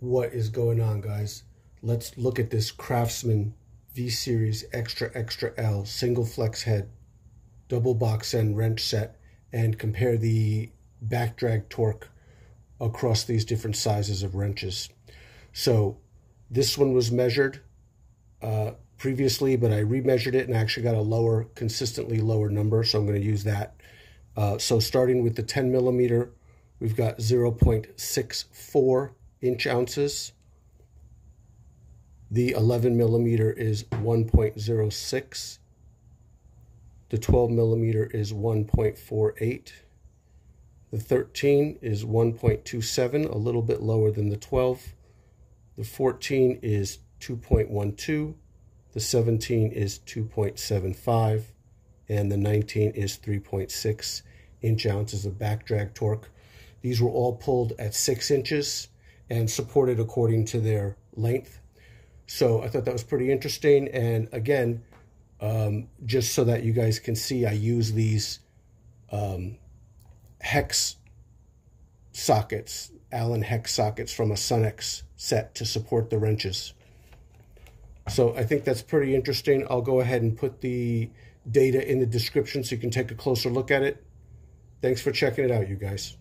What is going on, guys? Let's look at this Craftsman V-Series Extra Extra L single flex head double box end wrench set and compare the back drag torque across these different sizes of wrenches. So this one was measured uh, previously, but I remeasured it and I actually got a lower, consistently lower number. So I'm going to use that. Uh, so starting with the 10 millimeter, we've got 0.64 inch ounces. The 11 millimeter is 1.06. The 12 millimeter is 1.48. The 13 is 1.27, a little bit lower than the 12. The 14 is 2.12. The 17 is 2.75. And the 19 is 3.6 inch ounces of back drag torque. These were all pulled at 6 inches and supported according to their length. So I thought that was pretty interesting. And again, um, just so that you guys can see, I use these um, hex sockets, Allen hex sockets from a Sunex set to support the wrenches. So I think that's pretty interesting. I'll go ahead and put the data in the description so you can take a closer look at it. Thanks for checking it out, you guys.